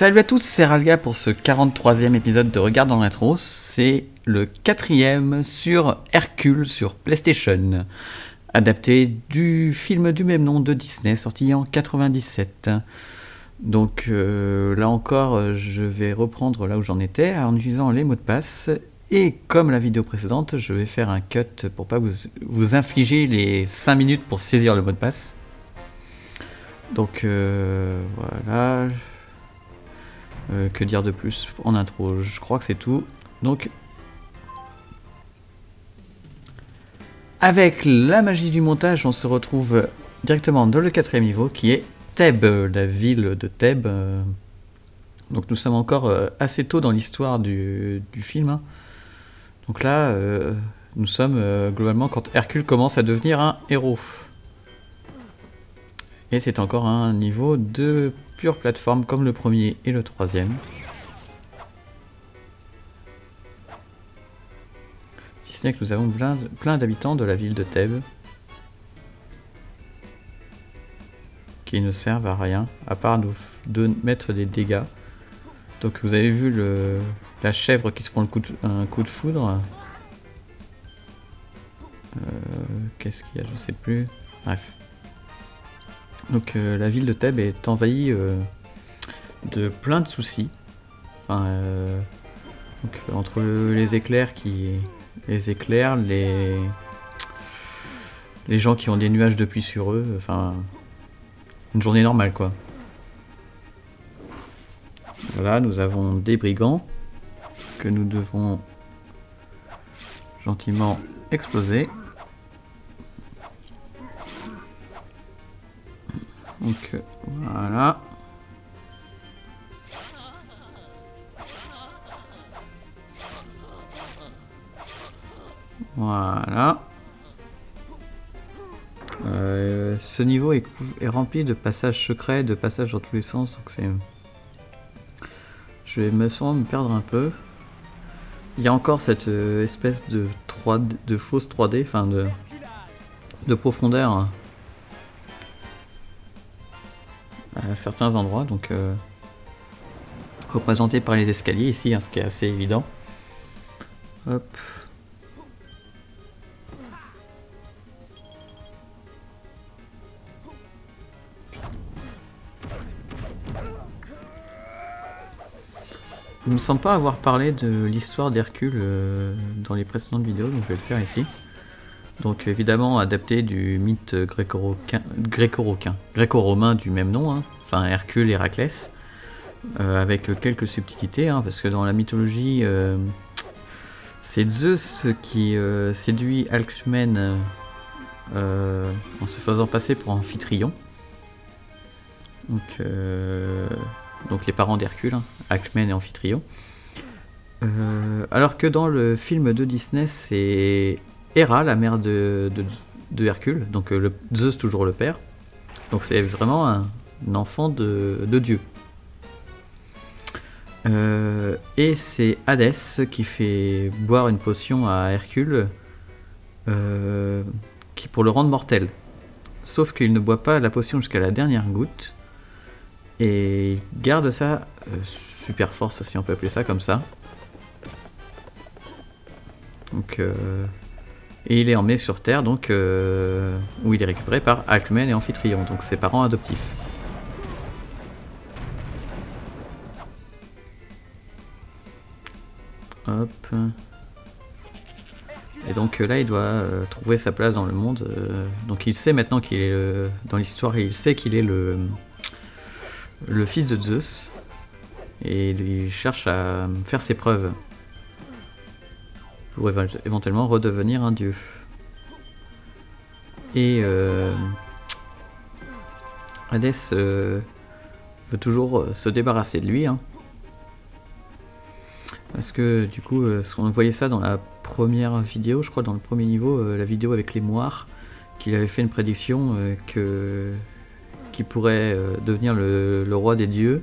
Salut à tous, c'est Ralga pour ce 43e épisode de Regard dans l'intro. C'est le quatrième sur Hercule sur PlayStation, adapté du film du même nom de Disney, sorti en 97. Donc euh, là encore, je vais reprendre là où j'en étais en utilisant les mots de passe. Et comme la vidéo précédente, je vais faire un cut pour pas vous, vous infliger les 5 minutes pour saisir le mot de passe. Donc euh, voilà. Euh, que dire de plus en intro Je crois que c'est tout. Donc, avec la magie du montage, on se retrouve directement dans le quatrième niveau qui est Thèbes, la ville de Thèbes. Donc nous sommes encore euh, assez tôt dans l'histoire du, film. hein. Donc là, euh, nous sommes euh, globalement quand Hercule commence à devenir un héros. Et c'est encore un niveau de pure plateforme comme le premier et le troisième. Si ce n'est que nous avons plein, d'habitants de la ville de Thèbes qui ne servent à rien à part nous de mettre des dégâts. Donc vous avez vu la chèvre qui se prend le coup de- un coup de foudre. Euh, Qu'est-ce qu'il y a Je sais plus. Bref. Donc euh, la ville de Thèbes est envahie euh, de plein de soucis. Enfin, euh, entre le- les éclairs qui, les éclairs, les les gens qui ont des nuages de pluie sur eux. Enfin, une journée normale quoi. Voilà, nous avons des brigands que nous devons gentiment exploser. Donc euh, voilà. Voilà. Euh, ce niveau est, rempli de passages secrets, de passages dans tous les sens, donc c'est... Je vais me sûrement me perdre un peu. Il y a encore cette euh, espèce de 3D, de fausse 3D, enfin de, de profondeur certains endroits, donc euh, représenté par les escaliers ici, hein, ce qui est assez évident. Hop. Il me semble pas avoir parlé de l'histoire d'Hercule euh, dans les précédentes vidéos, donc je vais le faire ici. Donc évidemment adapté du mythe gréco-romain gréco-romain gréco-romain du même nom, hein, enfin Hercule et Héraclès, euh, avec quelques subtilités, hein, parce que dans la mythologie, euh, c'est Zeus qui euh, séduit Alcmène en se faisant passer pour Amphitryon. Donc, les parents d'Hercule, hein, Alcmène et Amphitryon. Alors que dans le film de Disney, c'est Héra, la mère de, Hercule, donc Zeus toujours le père. Donc c'est vraiment un, un enfant de, de Dieu. Euh, et c'est Hadès qui fait boire une potion à Hercule euh, qui pour le rendre mortel. Sauf qu'il ne boit pas la potion jusqu'à la dernière goutte. Et il garde sa euh, super force, si on peut appeler ça comme ça. Donc, et il est emmené sur Terre, donc où il est récupéré par Alcmène et Amphitryon, donc ses parents adoptifs. Hop. Et donc euh, là, il doit euh, trouver sa place dans le monde. euh, donc il sait maintenant qu'il est dans l'histoire, il sait qu'il est le fils de Zeus et il cherche à faire ses preuves pour éventuellement redevenir un dieu. Et Hadès veut toujours se débarrasser de lui. hein. Parce que du coup, euh, on voyait ça dans la première vidéo, je crois, dans le premier niveau, euh, la vidéo avec les moires, qu'il avait fait une prédiction euh, que qui pourrait devenir le, roi des dieux,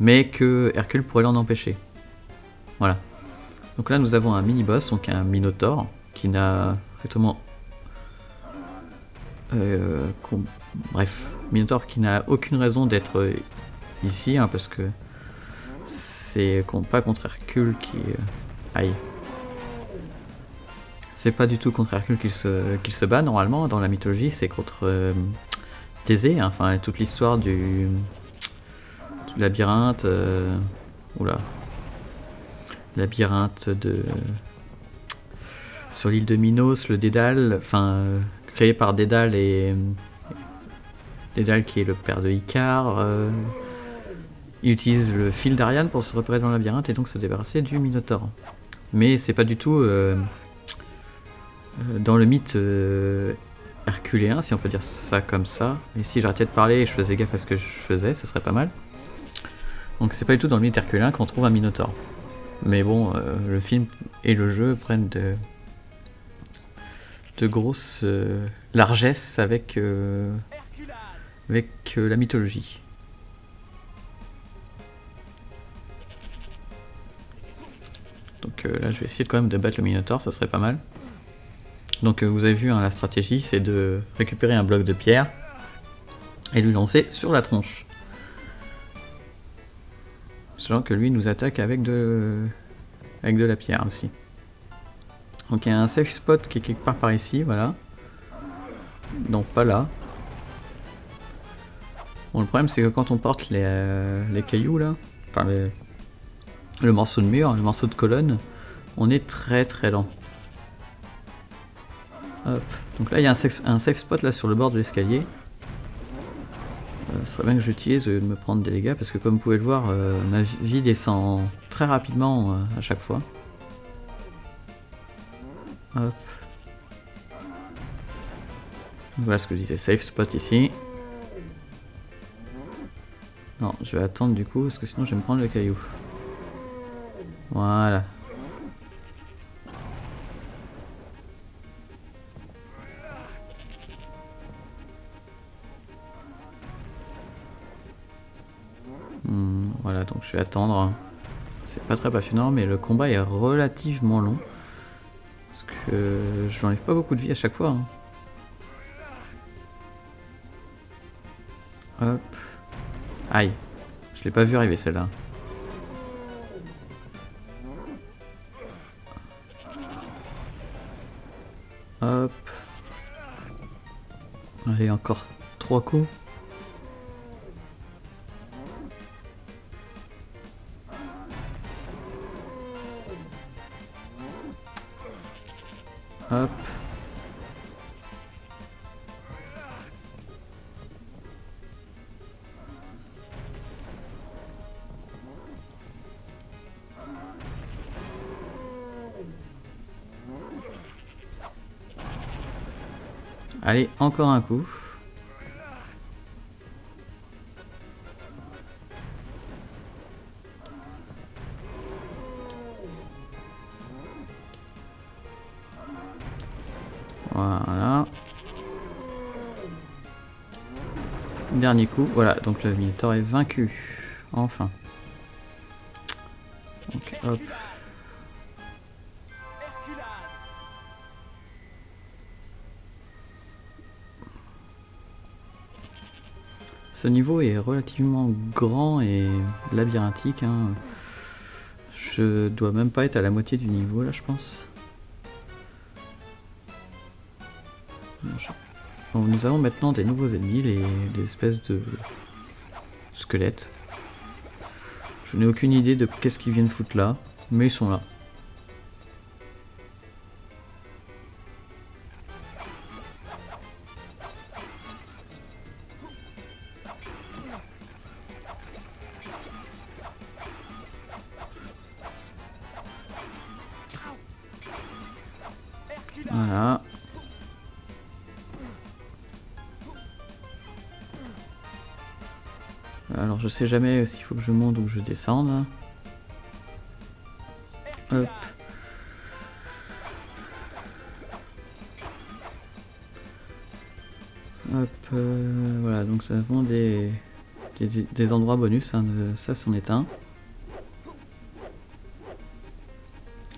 mais que Hercule pourrait l'en empêcher. Voilà. Donc là, nous avons un mini-boss, donc un Minotaure, qui n'a effectivement... bref, Minotaure qui n'a aucune raison d'être ici, hein, parce que c'est pas contre Hercule qui... Euh, aïe. C'est pas du tout contre Hercule qu'il se, se bat normalement dans la mythologie, c'est contre euh, Thésée, hein, enfin toute l'histoire du, labyrinthe... Euh, oula. Labyrinthe de... Sur l'île de Minos, le Dédale, enfin créé par Dédale et Dédale qui est le père de Icare. Euh, il utilise le fil d'Ariane pour se repérer dans le labyrinthe et donc se débarrasser du Minotaure. Mais c'est pas du tout euh, euh, dans le mythe herculéen, si on peut dire ça comme ça. Et si j'arrêtais de parler et je faisais gaffe à ce que je faisais, ce serait pas mal. Donc c'est pas du tout dans le mythe herculéen qu'on trouve un Minotaure. Mais bon, le film et le jeu prennent de, de grosses largesses avec avec euh, la mythologie. Donc euh, là, je vais essayer quand même de battre le Minotaur, ça serait pas mal. Donc euh, vous avez vu, hein, la stratégie, c'est de récupérer un bloc de pierre et lui lancer sur la tronche. Sachant que lui nous attaque avec de, avec de la pierre aussi. Donc il y a un safe spot qui est quelque part par ici, voilà. Donc pas là. Bon, le problème, c'est que quand on porte les, euh, cailloux, là, enfin, le morceau de mur, le morceau de colonne, on est très très lent. Donc là, il y a un, safe spot là sur le bord de l'escalier. Euh, ce serait bien que j'utilise de me prendre des dégâts parce que comme vous pouvez le voir, euh, ma vie descend très rapidement à chaque fois. Hop. Voilà ce que je disais, safe spot ici. Non, je vais attendre du coup, parce que sinon je vais me prendre le caillou. Voilà. Hmm, voilà, donc je vais attendre. C'est pas très passionnant, mais le combat est relativement long. Parce que je n'enlève pas beaucoup de vie à chaque fois. Hein. Hop. Aïe. Je l'ai pas vu arriver celle-là. Hop. Allez, encore trois coups. Hop. Allez, encore un coup. Voilà. Dernier coup. Voilà, donc le Minotaur est vaincu. Enfin. Donc hop. Ce niveau est relativement grand et labyrinthique. Hein. Je dois même pas être à la moitié du niveau là, je pense. nous avons maintenant des nouveaux ennemis, les, des espèces de squelettes. Je n'ai aucune idée de qu'est-ce qu'ils viennent foutre là, mais ils sont là. Je sais jamais s'il faut que je monte ou que je descende. Hop. Hop, euh, voilà, donc ça avons des, des, endroits bonus, hein, ça c'en est un.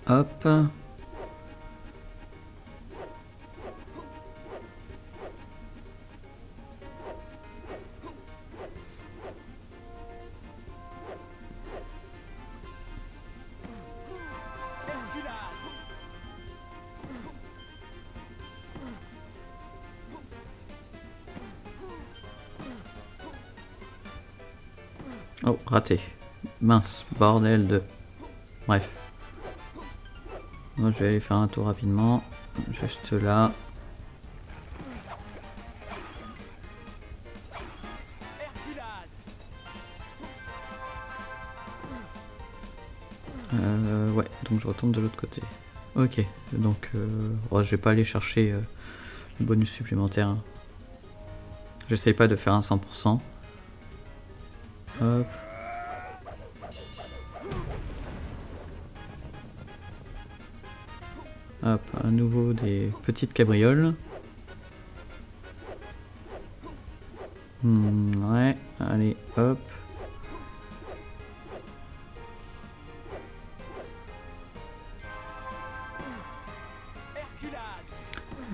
Hop. Mince, bordel de... Bref. Moi, je vais aller faire un tour rapidement. Juste là. Euh, ouais, donc je retourne de l'autre côté. Ok, donc euh, oh, je vais pas aller chercher euh, le bonus supplémentaire. Hein. J'essaye pas de faire un 100%. Hop. À nouveau des petites cabrioles. Hmm, ouais, allez, hop.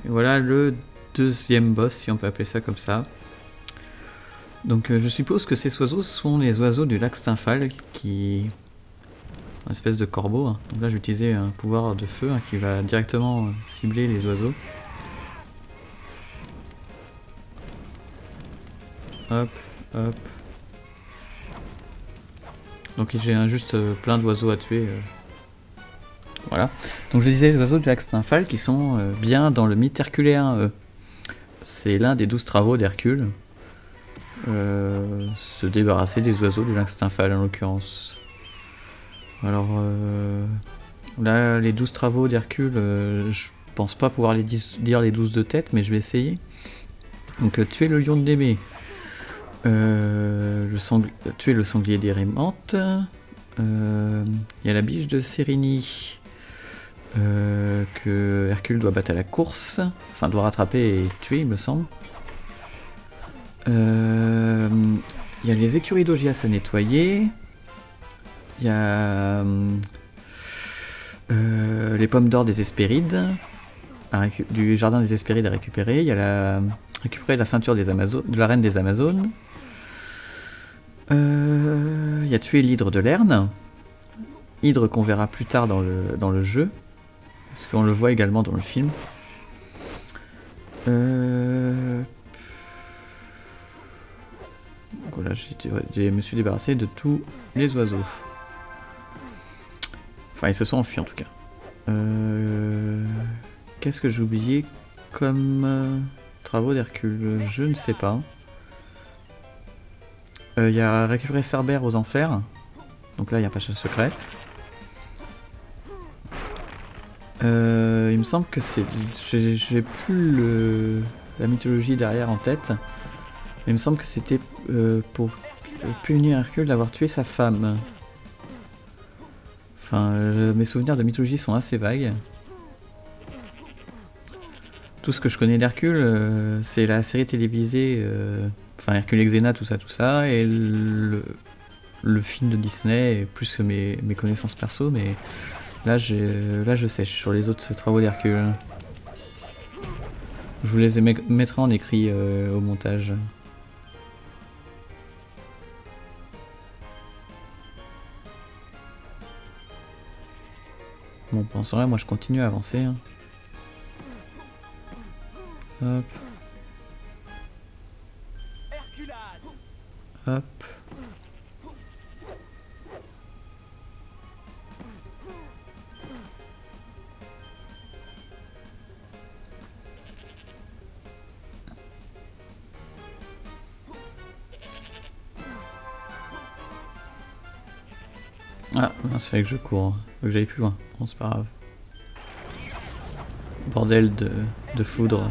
Et voilà le deuxième boss, si on peut appeler ça comme ça. Donc euh, je suppose que ces oiseaux sont les oiseaux du lac Stymphal qui... Espèce de corbeau. Hein. Donc là j'ai utilisé un pouvoir de feu hein, qui va directement euh, cibler les oiseaux. Hop, hop. Donc j'ai juste euh, plein d'oiseaux à tuer. Voilà. Donc je disais les oiseaux du lac Stymphal qui sont bien dans le mythe herculéen. C'est l'un des douze travaux d'Hercule. Euh, se débarrasser des oiseaux du lynx en l'occurrence. Alors euh, là, les 12 travaux d'Hercule, euh, je pense pas pouvoir les dire les 12 de tête, mais je vais essayer. Donc tuer le lion de Démé, le tuer le sanglier d'Érémante, il y a la biche de Sérini. que Hercule doit battre à la course, enfin doit rattraper et tuer il me semble. Euh, il y a les écuries d'Ogias à nettoyer. Il y a euh, les pommes d'or des Hespérides, du jardin des Hespérides à récupérer. Il y a la, récupérer la ceinture des de la reine des Amazones. Euh, il y a tuer l'hydre de Lerne. Hydre qu'on verra plus tard dans le, dans le jeu. Parce qu'on le voit également dans le film. Euh, voilà, je me suis débarrassé de tous les oiseaux. Enfin, ils se sont enfuis en tout cas. Euh, qu'est-ce que j'ai oublié comme euh, travaux d'Hercule? Je ne sais pas. Euh, il y a récupérer Cerbère aux enfers. Donc là, il y a un passage secret. il me semble que c'est... J'ai plus la mythologie derrière en tête il me semble que c'était euh, pour punir Hercule d'avoir tué sa femme. Enfin, mes souvenirs de mythologie sont assez vagues. Tout ce que je connais d'Hercule, euh, c'est la série télévisée, euh, enfin Hercule et Xena, tout ça, tout ça, et le, film de Disney, plus que mes, connaissances perso, mais là, là je sèche sur les autres travaux d'Hercule. Je vous les mettrai en écrit au montage. Bon, pendant ce moi je continue à avancer. Hein. Hop. Hop. Ah, c'est vrai que je cours. Faut que j'aille plus loin. Bon, c'est pas grave. Bordel de, de foudre.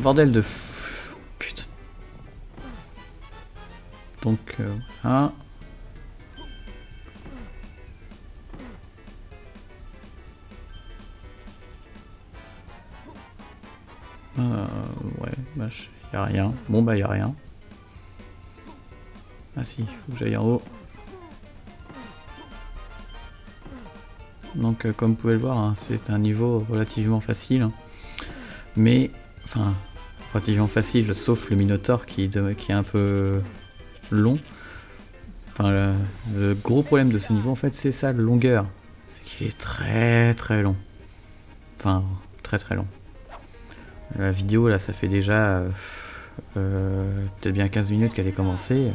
Bordel de Putain. Donc, euh, ah. Euh, ouais, bah, y a rien. Bon, bah, y a rien. Si, faut que j'aille en haut. Donc euh, comme vous pouvez le voir, hein, c'est un niveau relativement facile. Mais, enfin, relativement facile, sauf le Minotaur qui, qui est un peu long. Enfin, le, gros problème de ce niveau, en fait, c'est sa longueur. C'est qu'il est très très long. Enfin, très très long. La vidéo, là, ça fait déjà... Euh, euh, peut-être bien 15 minutes qu'elle est commencée.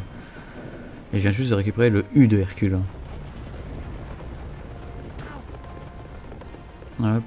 Et je viens juste de récupérer le U de Hercule. Hop.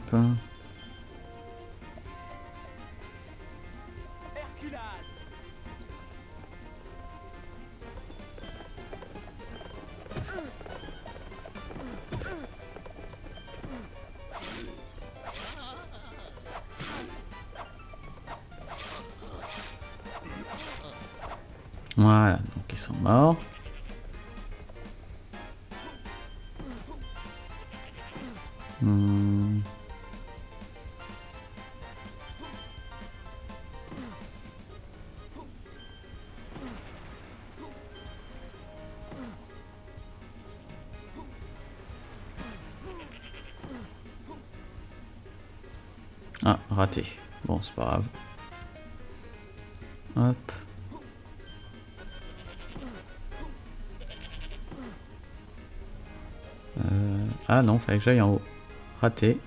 Hmm. Ah, raté. Bon, c'est pas grave. Hop. Euh, ah non, fallait que j'aille en haut. Raté.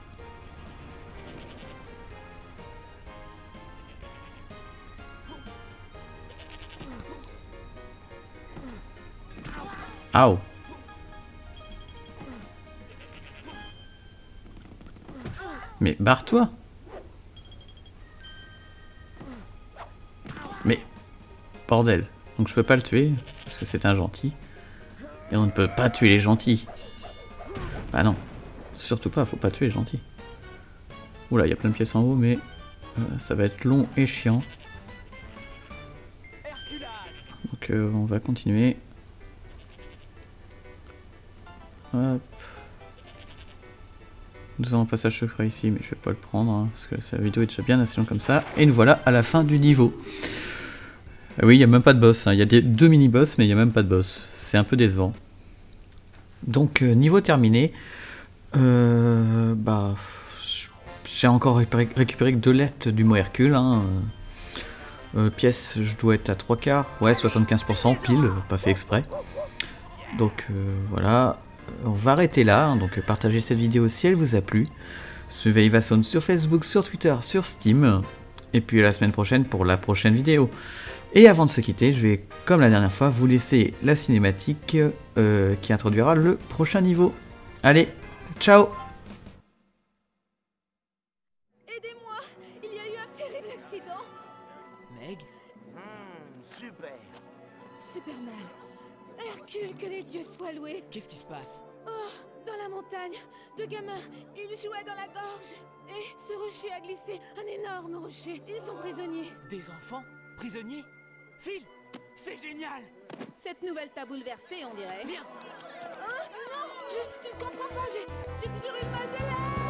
Ah Mais barre-toi Mais... Bordel. Donc je peux pas le tuer, parce que c'est un gentil. Et on ne peut pas tuer les gentils. Bah non, surtout pas, faut pas tuer les gentils. Oula, il y a plein de pièces en haut, mais euh, ça va être long et chiant. Donc euh, on va continuer. Hop. Nous avons un passage secret ici, mais je vais pas le prendre, hein, parce que la vidéo est déjà bien assez longue comme ça. Et nous voilà à la fin du niveau. Ah oui, il n'y a même pas de boss. Hein. Il y a des, deux mini-boss, mais il n'y a même pas de boss. C'est un peu décevant. Donc, euh, niveau terminé, euh, bah, j'ai encore récupéré, que deux lettres du mot Hercule. Hein. Euh, pièce, je dois être à 3 quarts. Ouais, 75% pile, pas fait exprès. Donc voilà, on va arrêter là. Hein. donc partagez cette vidéo si elle vous a plu. Suivez Ivason sur Facebook, sur Twitter, sur Steam. Et puis à la semaine prochaine pour la prochaine vidéo. Et avant de se quitter, je vais, comme la dernière fois, vous laisser la cinématique euh, qui introduira le prochain niveau. Allez, ciao. Aidez-moi Il y a eu un terrible accident. Meg? Hmm, Super. Superman Hercule, que les dieux soient loués. Qu'est-ce qui se passe? Oh Dans la montagne, deux gamins, ils jouaient dans la gorge. Et ce rocher a glissé, un énorme rocher. Ils sont prisonniers. Des enfants? Prisonniers? Phil C'est génial! Cette nouvelle t'a bouleversé, on dirait. Viens je, tu comprends pas, j'ai toujours une base de l'air.